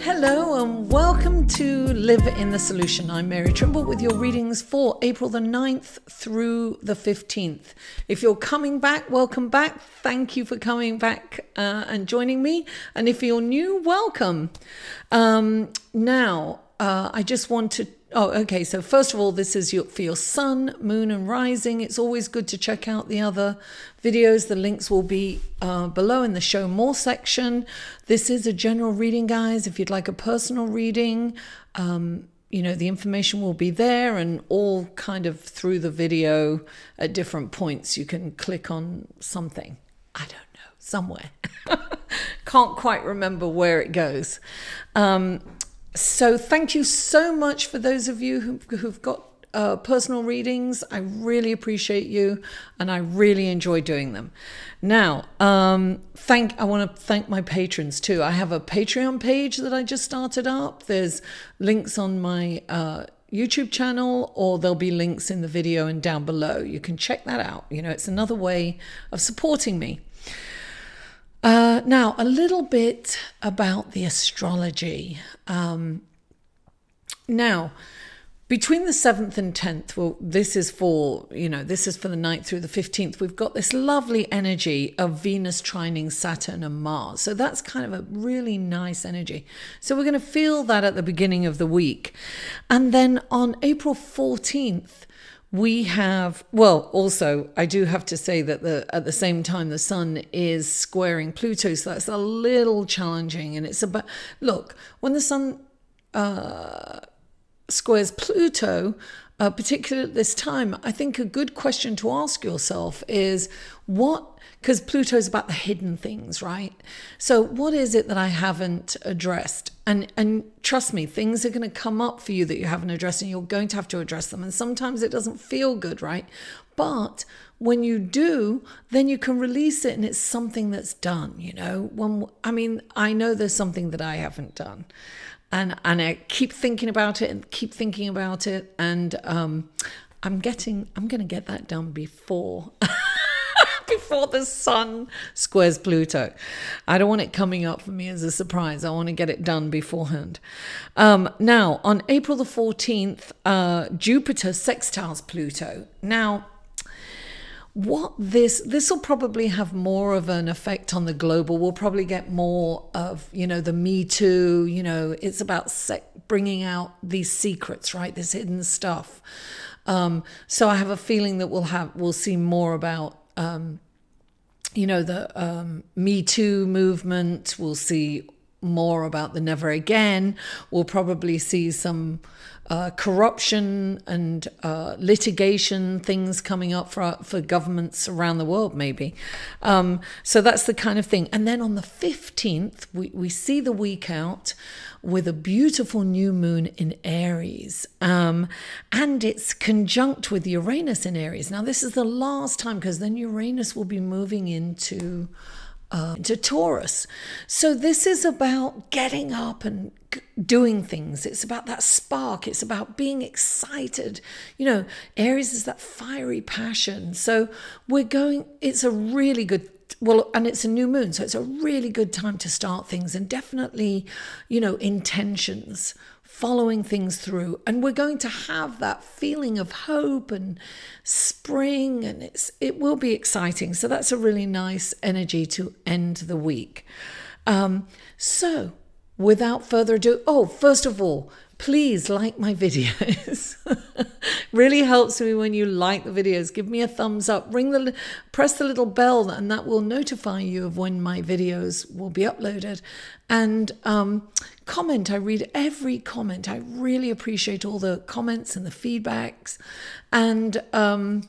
Hello and welcome to Live in the Solution. I'm Mary Trimble with your readings for April the 9th through the 15th. If you're coming back, welcome back. Thank you for coming back uh, and joining me. And if you're new, welcome. Um, now, uh, I just want to Oh, okay. So first of all, this is your, for your sun, moon, and rising. It's always good to check out the other videos. The links will be uh, below in the show more section. This is a general reading, guys. If you'd like a personal reading, um, you know the information will be there, and all kind of through the video at different points, you can click on something. I don't know somewhere. Can't quite remember where it goes. Um, so thank you so much for those of you who, who've got uh, personal readings. I really appreciate you, and I really enjoy doing them. Now, um, thank I want to thank my patrons too. I have a Patreon page that I just started up. There's links on my uh, YouTube channel, or there'll be links in the video and down below. You can check that out. You know, it's another way of supporting me. Uh, now, a little bit about the astrology. Um, now, between the 7th and 10th, well, this is for, you know, this is for the 9th through the 15th, we've got this lovely energy of Venus trining Saturn and Mars. So that's kind of a really nice energy. So we're going to feel that at the beginning of the week. And then on April 14th, we have well also i do have to say that the at the same time the sun is squaring pluto so that's a little challenging and it's about look when the sun uh, squares pluto uh, particularly at this time i think a good question to ask yourself is what because Pluto is about the hidden things, right? So what is it that I haven't addressed? And and trust me, things are going to come up for you that you haven't addressed, and you're going to have to address them. And sometimes it doesn't feel good, right? But when you do, then you can release it, and it's something that's done. You know, when I mean, I know there's something that I haven't done, and and I keep thinking about it and keep thinking about it, and um, I'm getting, I'm going to get that done before. before the sun squares Pluto. I don't want it coming up for me as a surprise. I want to get it done beforehand. Um, now, on April the 14th, uh, Jupiter sextiles Pluto. Now, what this this will probably have more of an effect on the global. We'll probably get more of you know the me too you know it's about bringing out these secrets right? This hidden stuff. Um, so i have a feeling that we'll have we'll see more about um, you know, the um, Me Too movement. We'll see more about the Never Again. We'll probably see some uh, corruption and uh, litigation things coming up for for governments around the world, maybe. Um, so that's the kind of thing. And then on the fifteenth, we we see the week out with a beautiful new moon in Aries, um, and it's conjunct with Uranus in Aries. Now this is the last time because then Uranus will be moving into uh, to Taurus. So this is about getting up and doing things. It's about that spark. It's about being excited. You know, Aries is that fiery passion. So we're going, it's a really good well and it's a new moon so it's a really good time to start things and definitely you know intentions following things through. And we're going to have that feeling of hope and spring and it's it will be exciting. So that's a really nice energy to end the week. Um, so without further ado oh first of all please like my videos. Really helps me when you like the videos. Give me a thumbs up. Ring the press the little bell and that will notify you of when my videos will be uploaded. And um, comment. I read every comment. I really appreciate all the comments and the feedbacks. And um,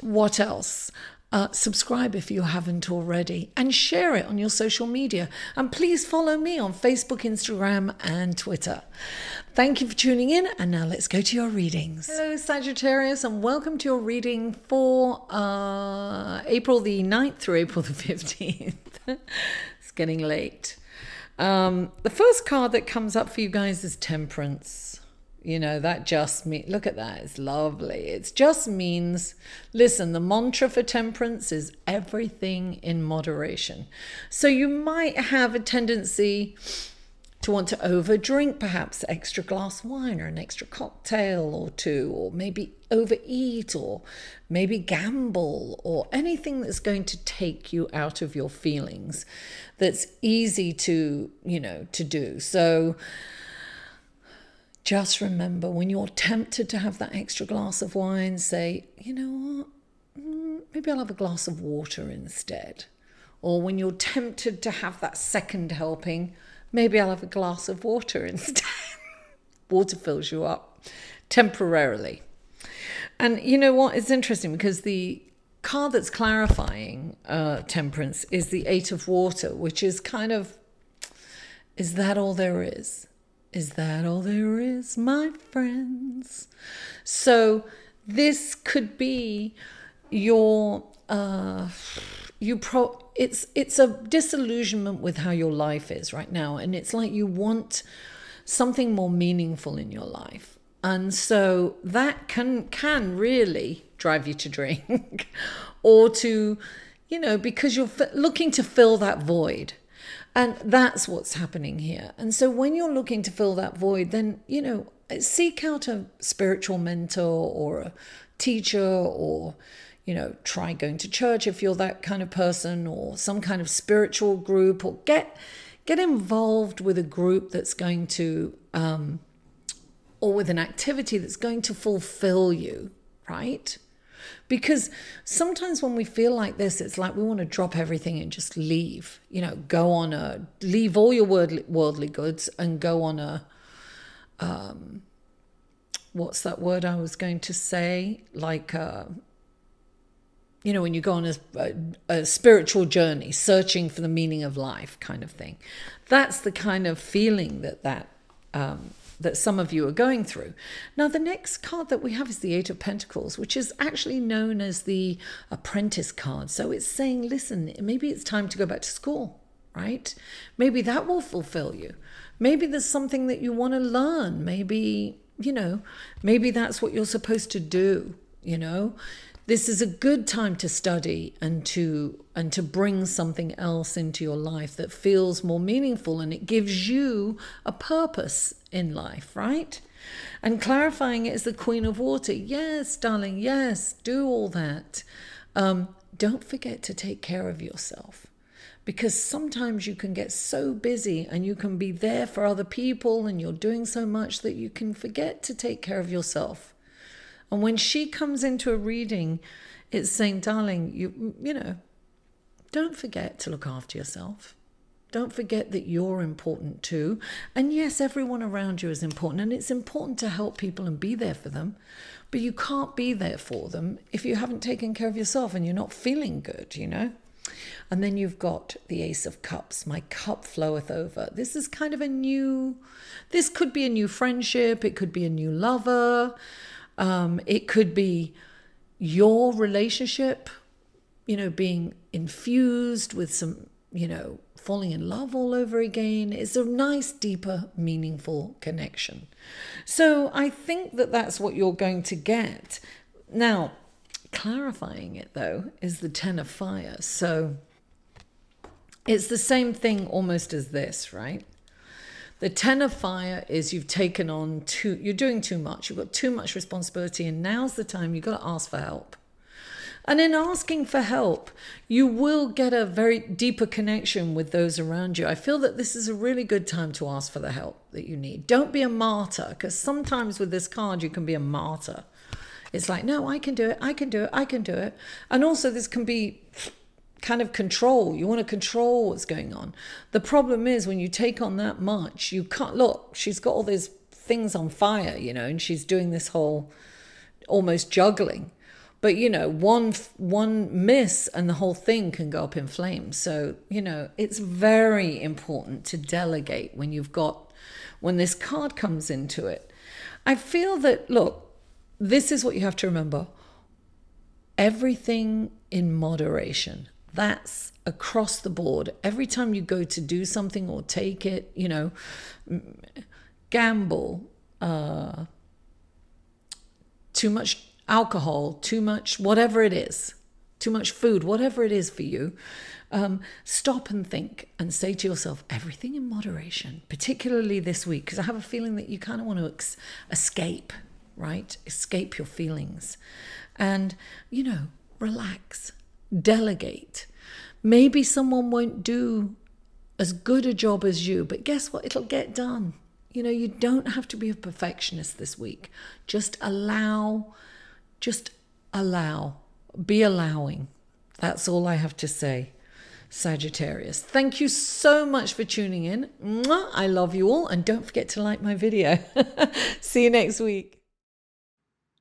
what else uh, subscribe if you haven't already and share it on your social media. And please follow me on Facebook, Instagram, and Twitter. Thank you for tuning in. And now let's go to your readings. Hello, Sagittarius, and welcome to your reading for uh, April the 9th through April the 15th. it's getting late. Um, the first card that comes up for you guys is Temperance. You know, that just means, look at that, it's lovely. It just means, listen, the mantra for temperance is everything in moderation. So you might have a tendency to want to overdrink perhaps extra glass wine or an extra cocktail or two or maybe overeat or maybe gamble or anything that's going to take you out of your feelings that's easy to you know to do so just remember when you're tempted to have that extra glass of wine say you know what mm, maybe i'll have a glass of water instead or when you're tempted to have that second helping maybe I'll have a glass of water instead. water fills you up temporarily. And you know what? It's interesting because the card that's clarifying uh, temperance is the Eight of Water, which is kind of is that all there is? Is that all there is, my friends? So this could be your uh, you pro it's it's a disillusionment with how your life is right now and it's like you want something more meaningful in your life and so that can can really drive you to drink or to you know because you're looking to fill that void and that's what's happening here and so when you're looking to fill that void then you know seek out a spiritual mentor or a teacher or you know, try going to church if you're that kind of person or some kind of spiritual group or get get involved with a group that's going to um, or with an activity that's going to fulfill you, right? Because sometimes when we feel like this, it's like we want to drop everything and just leave, you know, go on a, leave all your worldly, worldly goods and go on a, um, what's that word I was going to say? Like, a, you know, when you go on a, a, a, spiritual journey, searching for the meaning of life, kind of thing. That's the kind of feeling that that um, that some of you are going through. Now, the next card that we have is the Eight of Pentacles, which is actually known as the Apprentice card. So it's saying, listen, maybe it's time to go back to school, right? Maybe that will fulfill you. Maybe there's something that you want to learn. Maybe you know, maybe that's what you're supposed to do. You know, this is a good time to study and to and to bring something else into your life that feels more meaningful and it gives you a purpose in life right? And clarifying it as the queen of water. Yes darling yes do all that. Um, don't forget to take care of yourself because sometimes you can get so busy and you can be there for other people and you're doing so much that you can forget to take care of yourself and when she comes into a reading, it's saying, darling, you, you know, don't forget to look after yourself. Don't forget that you're important too. And yes, everyone around you is important, and it's important to help people and be there for them. But you can't be there for them if you haven't taken care of yourself and you're not feeling good, you know? And then you've got the Ace of Cups. My cup floweth over. This is kind of a new, this could be a new friendship, it could be a new lover. Um, it could be your relationship, you know, being infused with some, you know, falling in love all over again. It's a nice, deeper, meaningful connection. So I think that that's what you're going to get. Now, clarifying it though is the Ten of Fire. So it's the same thing almost as this, right? The ten of fire is you've taken on too, you're doing too much, you've got too much responsibility, and now's the time you've got to ask for help. And in asking for help, you will get a very deeper connection with those around you. I feel that this is a really good time to ask for the help that you need. Don't be a martyr, because sometimes with this card, you can be a martyr. It's like, no, I can do it, I can do it, I can do it. And also, this can be kind of control. You want to control what's going on. The problem is when you take on that much, you can't look, she's got all these things on fire, you know, and she's doing this whole almost juggling. But you know, one one miss and the whole thing can go up in flames. So, you know, it's very important to delegate when you've got when this card comes into it. I feel that look, this is what you have to remember. Everything in moderation. That's across the board. Every time you go to do something or take it, you know, gamble, uh, too much alcohol, too much whatever it is, too much food, whatever it is for you, um, stop and think and say to yourself, everything in moderation, particularly this week, because I have a feeling that you kind of want to escape, right? Escape your feelings. And, you know, relax, delegate. Maybe someone won't do as good a job as you, but guess what? It'll get done. You know, you don't have to be a perfectionist this week. Just allow, just allow, be allowing. That's all I have to say. Sagittarius. Thank you so much for tuning in. I love you all, and don't forget to like my video. See you next week.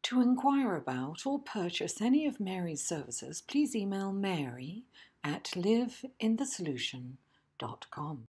To inquire about or purchase any of Mary's services, please email mary at liveinthesolution.com.